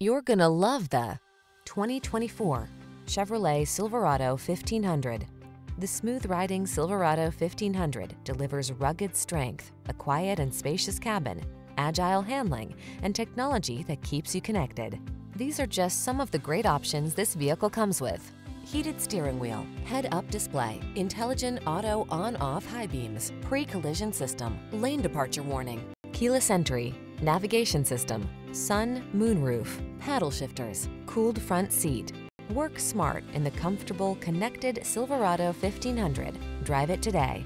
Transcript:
You're gonna love the 2024 Chevrolet Silverado 1500. The smooth-riding Silverado 1500 delivers rugged strength, a quiet and spacious cabin, agile handling, and technology that keeps you connected. These are just some of the great options this vehicle comes with. Heated steering wheel, head-up display, intelligent auto on-off high beams, pre-collision system, lane departure warning, keyless entry, navigation system, sun, moonroof, paddle shifters, cooled front seat. Work smart in the comfortable, connected Silverado 1500. Drive it today.